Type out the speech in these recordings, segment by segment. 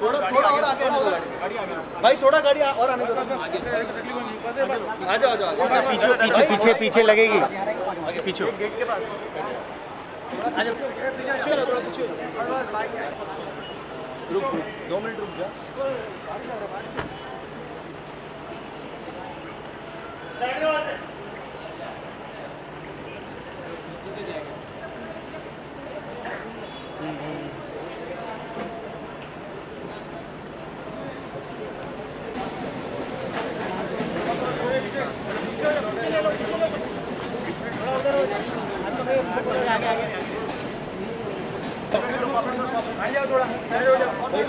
थोड़ा थोड़ा और आगे भाई थोड़ा गाड़ी और आने दो। आ जाओ आ जाओ पीछे पीछे पीछे पीछे लगेगी। पीछे। चलो थोड़ा पीछे। रुक रुक। दो मिनट रुक जा।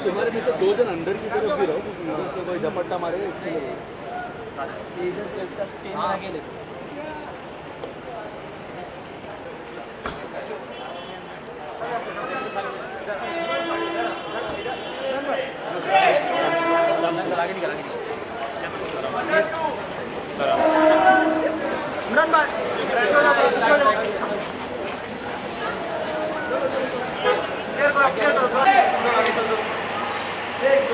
तुम्हारे में से दो जन अंदर की तरफ़ भी रहो से कोई झपट्टा मारेगा इसके लिए इमरान भाई पीछे हो जाओ पीछे हो जाओ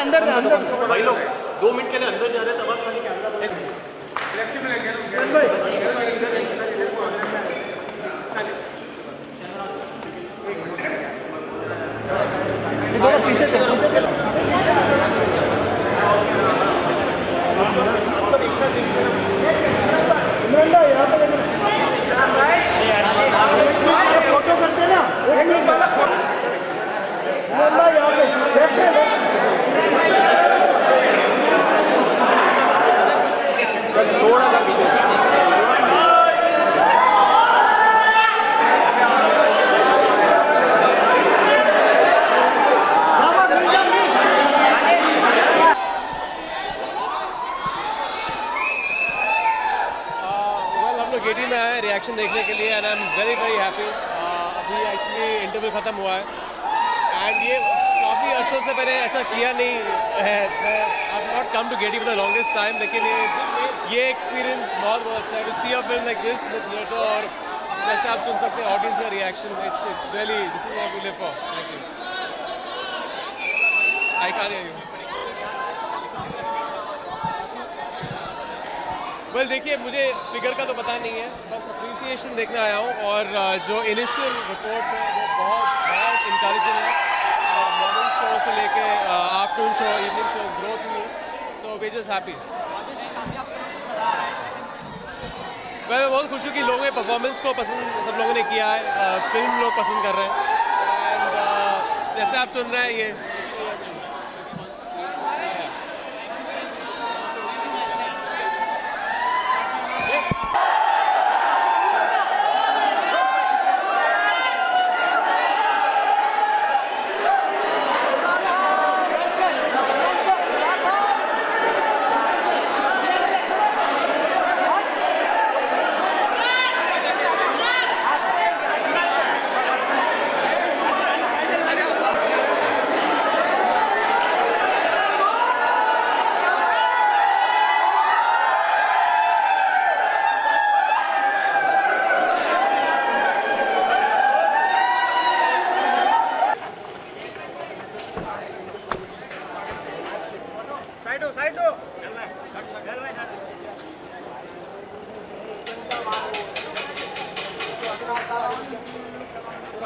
अंदर भाई लोग दो मिनट के लिए अंदर जा रहे हैं तब आप खाली कैमरा थोड़ा पीछे चलो पीछे चलो इमरान भाई यहाँ पे देखो। फ़ोटो करते हैं ना एक मिनट वाला फ़ोटो इमरान भाई यहाँ पे लेफ़्ट में लेफ़्ट थोड़ा सा पीछे गेटी में आए रिएक्शन देखने के लिए and I am very very happy अभी एक्चुअली इंटरव्यू ख़त्म हुआ है। एंड ये काफ़ी अरसों से मैंने ऐसा किया नहीं है। I not come to getty for the longest time लेकिन ये ये एक्सपीरियंस बहुत बहुत अच्छा है। See a film like this theatre और जैसे आप सुन सकते हैं ऑडियंस का reaction it's it's really this is what we for thank you I can you well देखिए मुझे फिगर का तो पता नहीं है बस अप्रिसिएशन देखने आया हूँ और uh, जो इनिशियल रिपोर्ट्स हैं वो बहुत बहुत इंकरेजिंग है। मॉर्निंग शो से लेके afternoon show evening show growth हुई। सो वी जस्ट हैप्पी मैं मैं बहुत खुश हूँ कि लोगों ने परफॉर्मेंस को पसंद सब लोगों ने किया है फ़िल्म लोग पसंद कर रहे हैं। एंड जैसे आप सुन रहे हैं ये